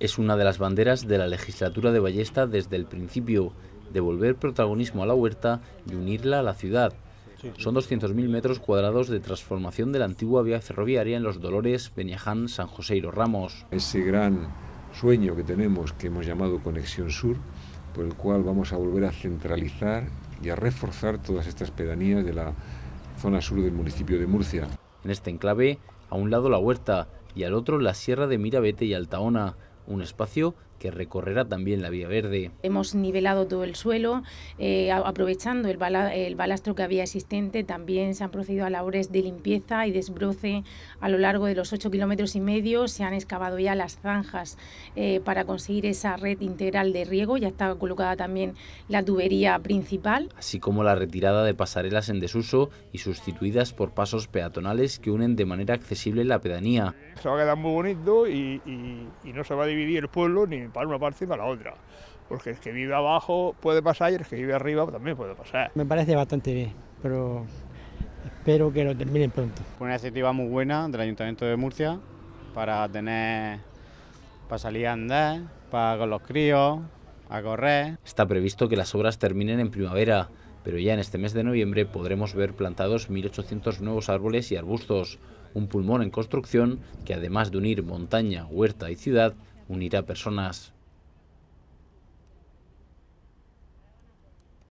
Es una de las banderas de la legislatura de Ballesta desde el principio, devolver protagonismo a la huerta y unirla a la ciudad. Son 200.000 metros cuadrados de transformación de la antigua vía ferroviaria en Los Dolores, Beniaján, San José y Los Ramos. Ese gran sueño que tenemos, que hemos llamado Conexión Sur, por el cual vamos a volver a centralizar y a reforzar todas estas pedanías de la zona sur del municipio de Murcia. En este enclave, a un lado la huerta y al otro la sierra de Mirabete y Altaona, un espacio que recorrerá también la vía verde. Hemos nivelado todo el suelo, eh, aprovechando el, balastro que había existente, también se han procedido a labores de limpieza y desbroce a lo largo de los 8 kilómetros y medio, se han excavado ya las zanjas eh, para conseguir esa red integral de riego, ya está colocada también la tubería principal. Así como la retirada de pasarelas en desuso y sustituidas por pasos peatonales que unen de manera accesible la pedanía. Se va a quedar muy bonito y, y no se va a dividir el pueblo ni para una parte y para la otra. Porque el que vive abajo puede pasar y el que vive arriba también puede pasar. Me parece bastante bien, pero espero que lo terminen pronto. Una iniciativa muy buena del Ayuntamiento de Murcia para tener, para salir a andar, para con los críos, a correr. Está previsto que las obras terminen en primavera, pero ya en este mes de noviembre podremos ver plantados 1.800 nuevos árboles y arbustos, un pulmón en construcción que además de unir montaña, huerta y ciudad, unirá personas